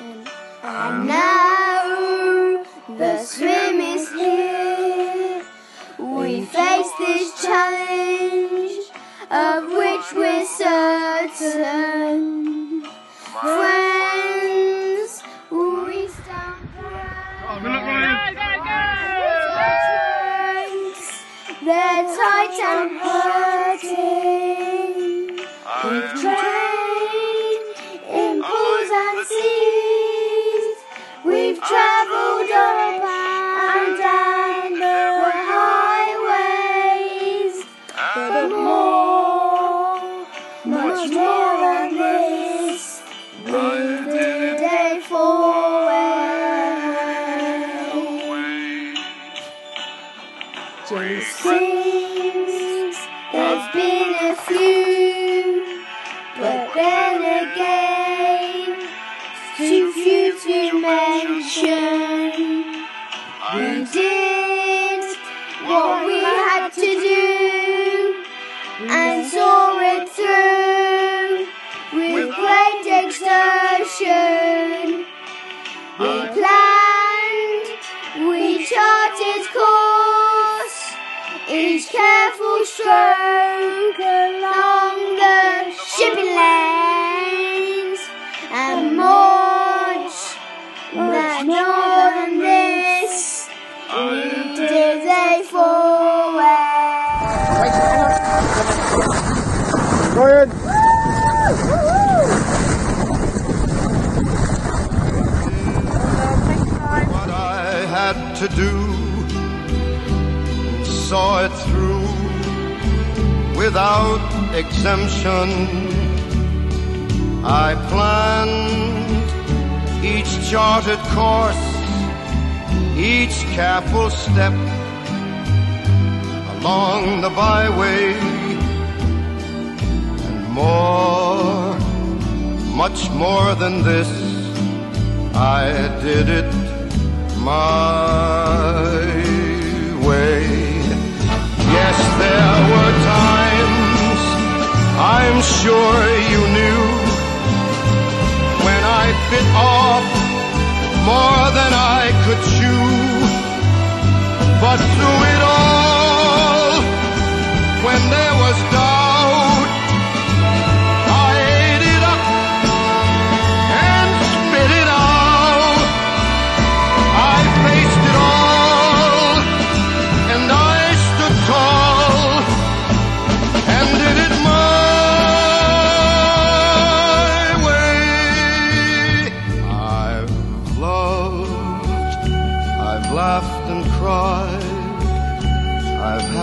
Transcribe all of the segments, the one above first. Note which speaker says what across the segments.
Speaker 1: And now the swim is here. We face this challenge of which we're certain. Friends, we stand proud. They're tight and hurting. Just seems there's been a few, but then again, too few to mention. We did each careful stroke along the shipping lanes, and much, much more than this, did a four-way.
Speaker 2: Go ahead.
Speaker 3: what I had to do, saw it through without exemption. I planned each charted course, each careful step along the byway, and more, much more than this. I did it my sure you knew when I bit off more than I could chew. But through it all,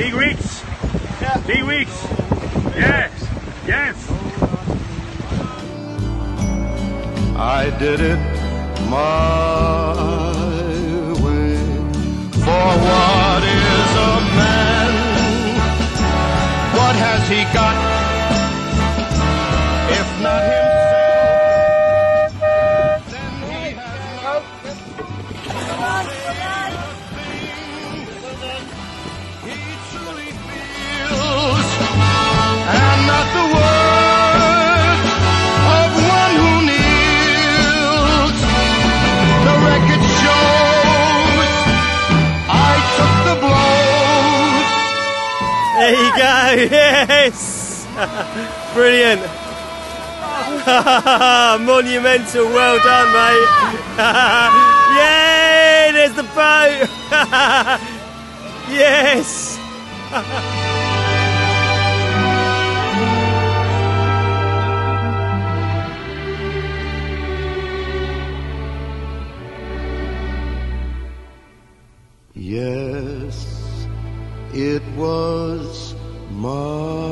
Speaker 2: Big Ricks. Big Ricks. Yes. Yes.
Speaker 3: I did it my way. For what is a man? What has he got?
Speaker 4: Yes. Brilliant. Monumental. Well done, mate. Yay! There's the boat. yes. Ma.